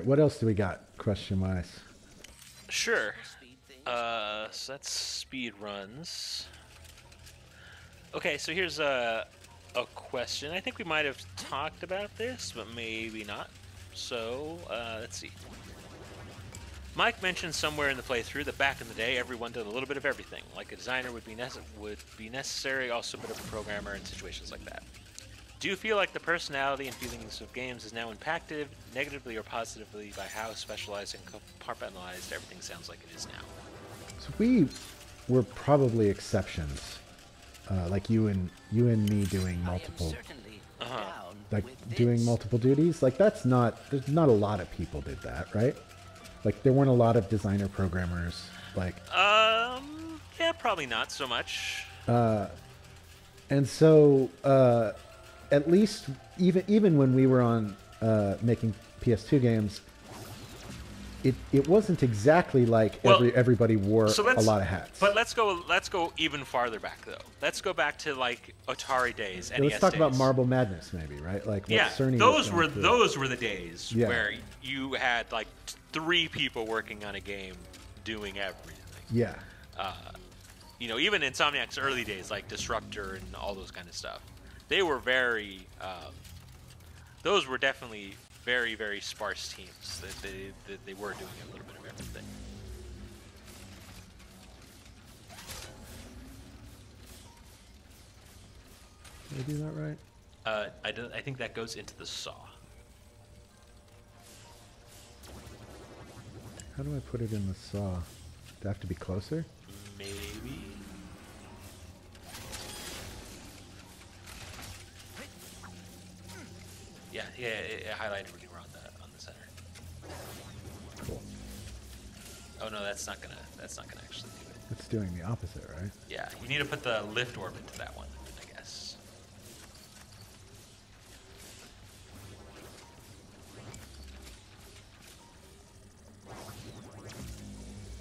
Right, what else do we got question wise? Sure. Uh, so that's speed runs. Okay, so here's a a question. I think we might have talked about this, but maybe not. So uh, let's see. Mike mentioned somewhere in the playthrough that back in the day, everyone did a little bit of everything. Like a designer would be would be necessary, also a bit of a programmer in situations like that. Do you feel like the personality and feelings of games is now impacted negatively or positively by how specialized and compartmentalized everything sounds like it is now? So we were probably exceptions, uh, like you and you and me doing multiple, Uh-huh. like doing multiple duties. Like that's not there's not a lot of people did that, right? Like there weren't a lot of designer programmers. Like Um, yeah, probably not so much. Uh, and so uh, at least even even when we were on uh, making PS2 games, it it wasn't exactly like Well, every everybody wore So a lot of hats. But let's go. Let's go even farther back, though. Let's go back to like Atari days. Yeah, let's talk about. Marble Madness, maybe, right? Like Yeah, Cerny those were through. those were the days Yeah. where you had like three people working on a game, doing everything. Yeah, You know, even Insomniac's early days, like Disruptor and all those kind of stuff, they were very. Um, those were definitely very very sparse teams. That they that they were doing a little bit of everything. did I do that right? Uh, I, don't, I think that goes into the saw. How do I put it in the saw? Do I have to be closer? Maybe. Yeah, yeah, it, it highlighted when you were on the on the center. Cool. Oh no, that's not gonna that's not gonna actually do it. It's doing the opposite, right? Yeah, you need to put the lift orbit to that one, I guess.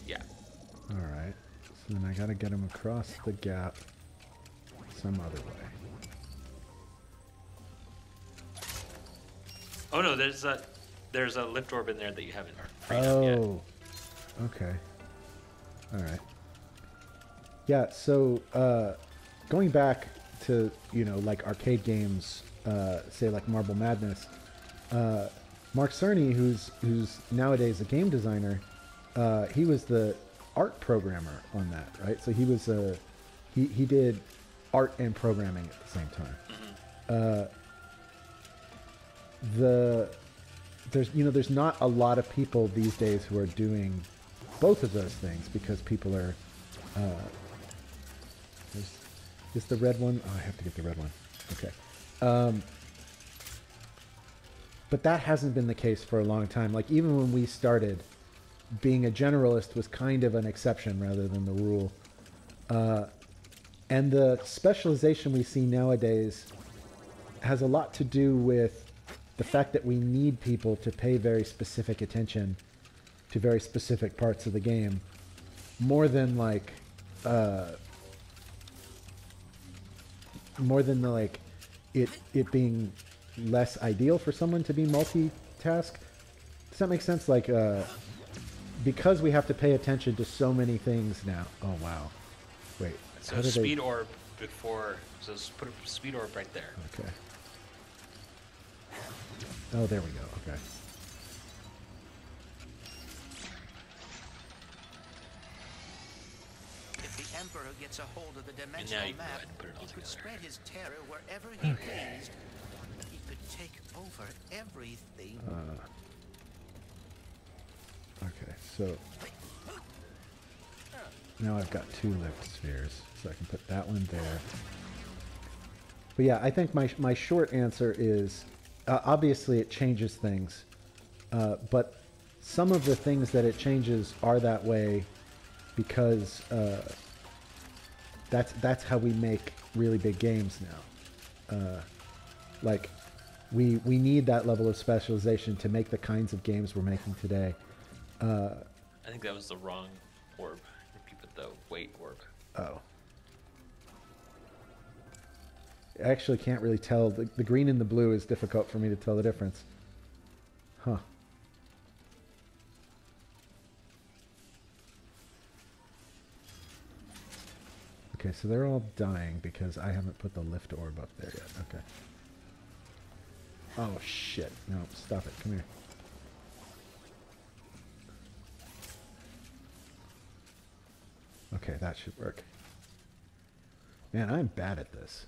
Yeah. All right. So then I got to get him across the gap some other way. Oh no, there's a there's a lift orb in there that you haven't freed up yet. Oh, okay. All right. Yeah. So uh, going back to you know like arcade games, uh, say like Marble Madness, uh, Mark Cerny, who's who's nowadays a game designer, uh, he was the art programmer on that, right? So he was a he he did art and programming at the same time. Uh, the there's you know there's not a lot of people these days who are doing both of those things because people are uh, there's, is the red one? Oh I have to get the red one. Okay. Um, but that hasn't been the case for a long time. Like even when we started being a generalist was kind of an exception rather than the rule. Uh, and the specialization we see nowadays has a lot to do with the fact that we need people to pay very specific attention to very specific parts of the game more than like uh, more than the like it it being less ideal for someone to be multitask does that make sense like uh, because we have to pay attention to so many things now oh wow wait So how did I- speed orb before. So put a speed orb right there. Okay. Oh, there we go. Okay. If the Emperor gets a hold of the dimensional you can go map, ahead and put it all he could spread his terror wherever he pleased. He could take over everything. Uh, okay. So now I've got two lift spheres, so I can put that one there. But yeah, I think my my short answer is uh, obviously it changes things, uh, but some of the things that it changes are that way because uh, that's that's how we make really big games now. Uh, like we we need that level of specialization to make the kinds of games we're making today. Uh, I think that was the wrong orb. Put the weight orb. oh. I actually can't really tell. The, the green and the blue is difficult for me to tell the difference. Huh. Okay, so they're all dying because I haven't put the lift orb up there yet. Okay. Oh, shit. No, stop it. Come here. Okay, that should work. Man, I'm bad at this.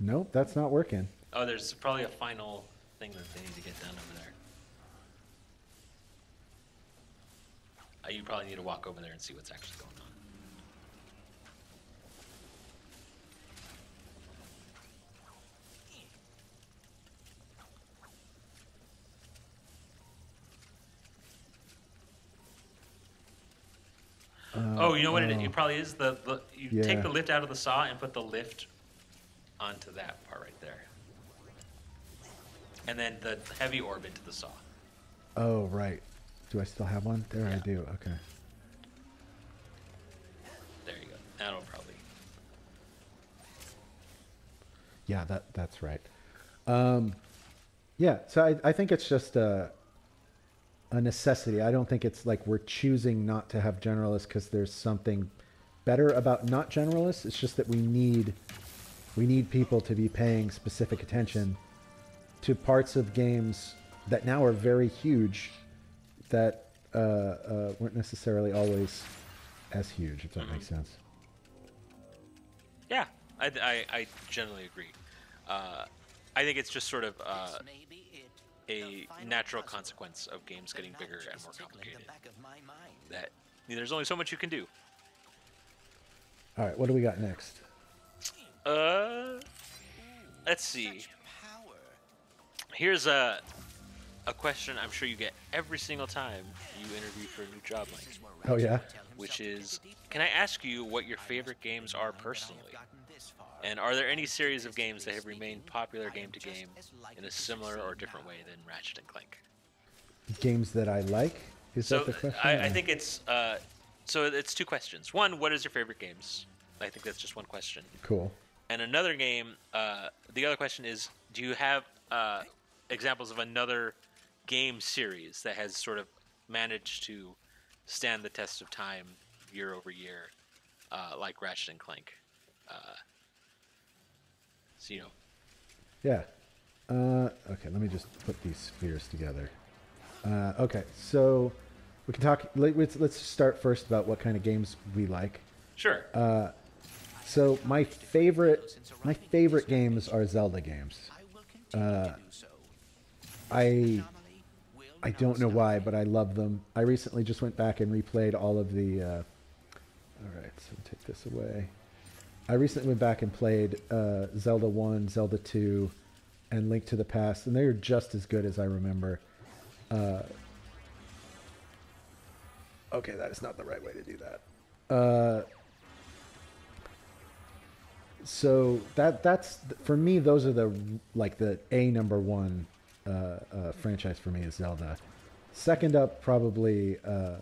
Nope, that's not working. Oh, there's probably a final thing that they need to get done over there. Uh, you probably need to walk over there and see what's actually going on. oh, you know what it, oh. it probably is? The, the you Yeah. take the lift out of the saw and put the lift onto that part right there. And then the heavy orb into the saw. Oh, right. Do I still have one? There I do. Okay. There you go. That'll probably. Yeah, that that's right. Um, yeah, so I, I think it's just a a necessity. I don't think it's like we're choosing not to have generalists because there's something better about not generalists. It's just that we need we need people to be paying specific attention to parts of games that now are very huge that uh, uh, weren't necessarily always as huge. If that makes sense. Yeah, I, I, I generally agree. Uh, I think it's just sort of uh, This may be it. a natural consequence of games getting bigger and more is tickling the complicated. back of my mind. That there's only so much you can do. All right, what do we got next? Uh, let's see. Here's a a question I'm sure you get every single time you interview for a new job, Mike. Oh, yeah? would tell himself Which is, can I ask you what your favorite games are personally? And are there any series of games that have remained popular game to game in a similar or different way than Ratchet and Clank? Games that I like. Is So that the question? I, I think it's uh, so it's two questions. One, what is your favorite games? I think that's just one question. cool. And another game, uh, the other question is, do you have uh, examples of another game series that has sort of managed to stand the test of time year over year, uh, like Ratchet and Clank? Uh, so you know, Yeah. Uh, okay, let me just put these spheres together. Uh, okay, so we can talk. let- Let's, let's start first about what kind of games we like. sure. Uh, so my favorite, my favorite games are Zelda games. I Uh, I, I don't know why, but I love them. I recently just went back and replayed all of the. Uh, all right, so take this away. I recently went back and played uh, Zelda One, Zelda Two, and Link to the Past, and they are just as good as I remember. Uh, okay, that is not the right way to do that. So that that's for me. Those are the like the a number one uh, uh, franchise for me is Zelda. Second up, probably uh,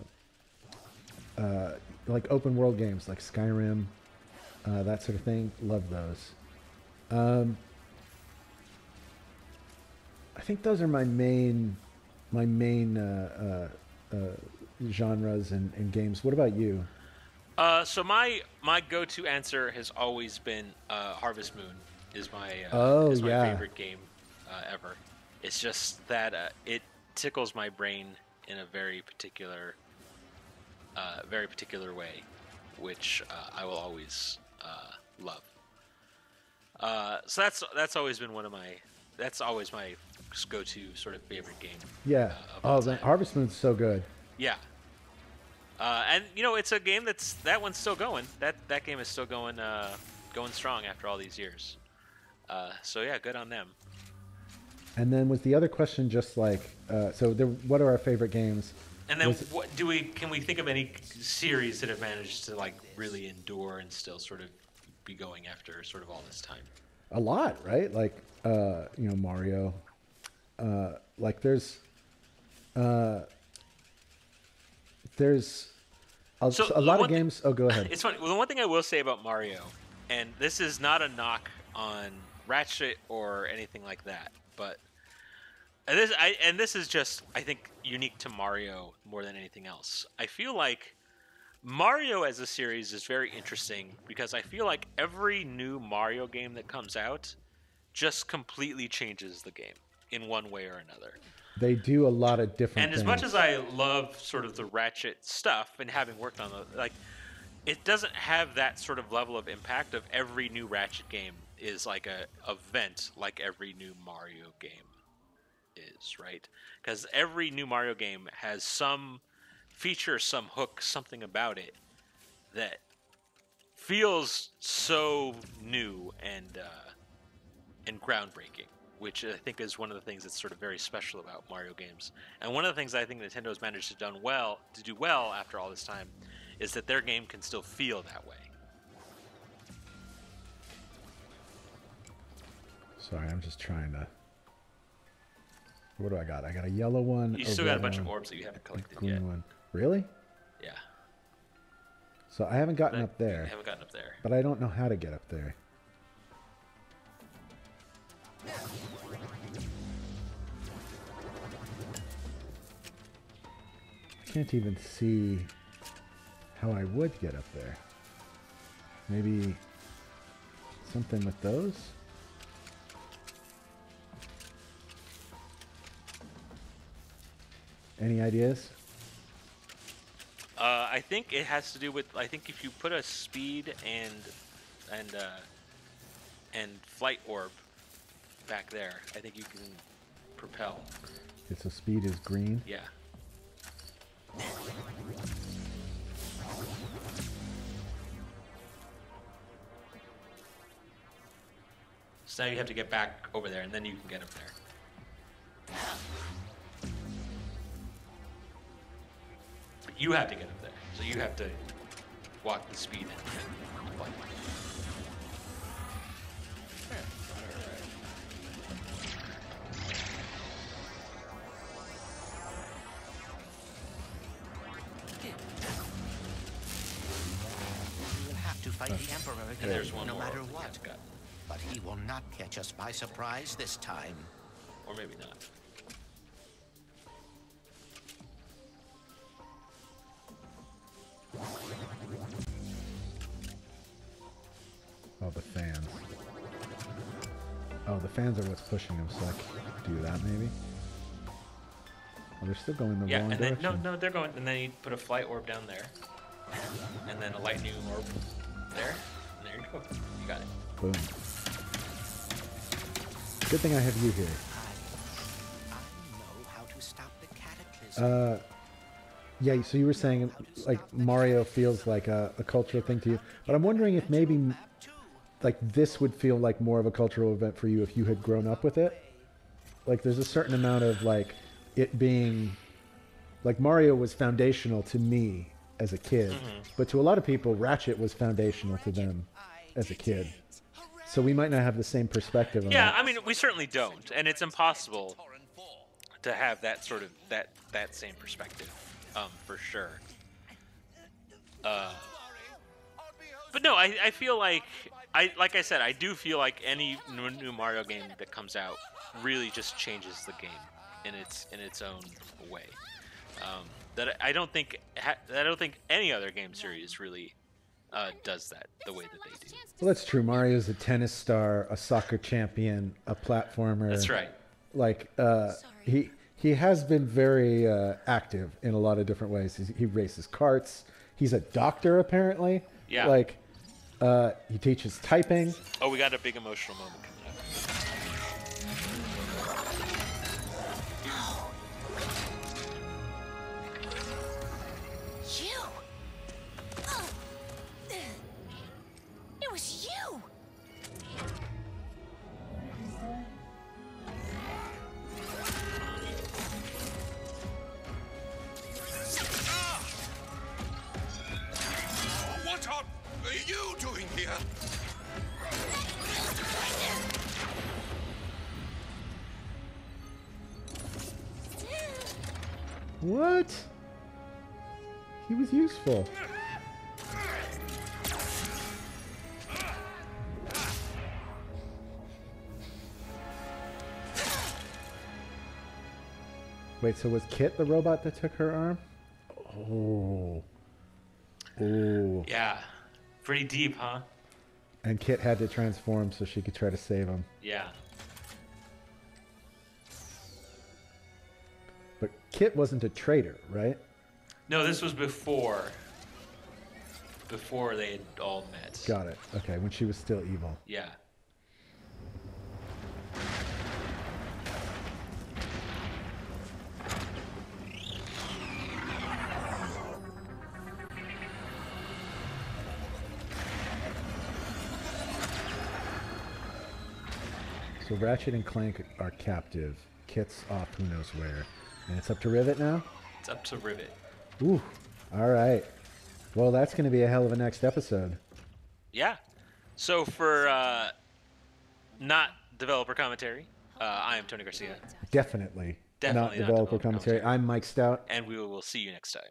uh, like open world games like Skyrim, uh, that sort of thing. Love those. Um, I think those are my main my main uh, genres and, and games. What about you? Uh, so my my go-to answer has always been uh, Harvest Moon. Is my uh, Oh, is my yeah. favorite game uh, ever. It's just that uh, it tickles my brain in a very particular, uh, very particular way, which uh, I will always uh, love. Uh, so that's that's always been one of my that's always my go-to sort of favorite game. Yeah. Oh. Harvest Moon's so good. Yeah. Uh, and you know, it's a game that's that one's still going. That that game is still going uh, going strong after all these years. Uh, so yeah, good on them. And then was the other question just like uh, so? There, what are our favorite games? And then, Was- what do we can we think of any series that have managed to like really endure and still sort of be going after sort of all this time? A lot, right? Like uh, you know Mario. Uh, like there's uh, there's a, So, a lot of games. Oh, go ahead. It's funny. Well, the one thing I will say about Mario, and this is not a knock on Ratchet or anything like that, but and this I and this is just I think unique to Mario more than anything else. I feel like Mario as a series is very interesting because I feel like every new Mario game that comes out just completely changes the game in one way or another. They do a lot of different. And as much as I love sort of the Ratchet stuff and having worked on the like, it doesn't have that sort of level of impact of every new Ratchet game is like a event like every new Mario game is, right? Because every new Mario game has some feature, some hook, something about it that feels so new and uh, and groundbreaking which I think is one of the things that's sort of very special about Mario games. And one of the things I think Nintendo's managed to done well to do well after all this time is that their game can still feel that way. Sorry, I'm just trying to. What do I got? I got a yellow one. You still got a bunch one, of orbs that you haven't collected green yet. One. Really? Yeah. So I haven't gotten up there. I haven't gotten up there. But I don't know how to get up there. Can't even see how I would get up there. Maybe something with those? Any ideas? Uh, I think it has to do with. I think if you put a speed and and uh, and flight orb back there, I think you can propel. Okay, so speed is green. Yeah. So now you have to get back over there, and then you can get up there. You have to get up there, so you have to walk the speed again, there's one no matter what. But he will not catch us by surprise this time. Or maybe not. Oh, the fans. Oh, the fans are what's pushing him, so I can do that maybe. Oh, they're still going the Yeah, wrong and then direction. no, no, they're going, and then you put a flight orb down there, and then a lightning orb there, and you got it. Boom. Good thing I have you here. I, I know how to stop the cataclysm. Uh, yeah, so you were saying like Mario feels like a, a cultural thing to you, but I'm wondering if maybe like this would feel like more of a cultural event for you if you had grown up with it. Like there's a certain amount of like it being like Mario was foundational to me as a kid, but to a lot of people Ratchet was foundational to them as a kid. So we might not have the same perspective on Yeah, it. I mean, we certainly don't, and it's impossible to have that sort of that that same perspective, um, for sure. Uh, but no, I, I feel like I like I said, I do feel like any new, new Mario game that comes out really just changes the game in its in its own way. Um, that I don't think I don't think any other game series really uh, does that the way that they do. Well, that's true. Mario's a tennis star, a soccer champion, a platformer. That's right. Like uh, he he has been very uh, active in a lot of different ways. He's, he races carts. He's a doctor apparently. Yeah. Like uh, he teaches typing. Oh, we got a big emotional moment What? He was useful. Wait, so was Kit the robot that took her arm? Oh. Ooh. Yeah. Pretty deep, huh? And Kit had to transform so she could try to save him. Yeah. But Kit wasn't a traitor, right? No, this was before. Before they had all met. Got it. Okay, when she was still evil. Yeah. So Ratchet and Clank are captive. Kit's off who knows where. And it's up to Rivet now? It's up to Rivet. Ooh. All right. Well, that's going to be a hell of a next episode. Yeah. So for uh, not developer commentary, uh, I am Tony Garcia, Definitely. Definitely not not developer developer commentary. commentary. I'm Mike Stout. and we will see you next time.